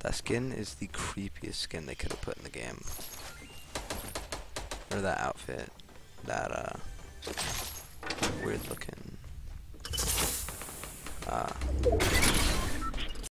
That skin is the creepiest skin they could have put in the game. Or that outfit. That, uh, weird looking. Uh,